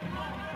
Come on.